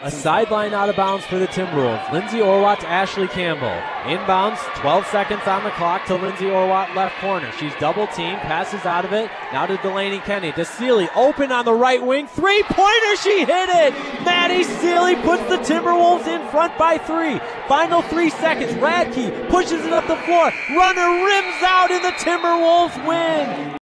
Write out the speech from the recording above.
A sideline out of bounds for the Timberwolves. Lindsey Orwat, to Ashley Campbell. Inbounds, 12 seconds on the clock to Lindsey Orwat, left corner. She's double teamed, passes out of it. Now to Delaney Kenny. To Seeley, open on the right wing. Three pointer, she hit it! Maddy Seeley puts the Timberwolves in front by three. Final three seconds. Radke pushes it up the floor. Runner rims out and the Timberwolves win.